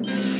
you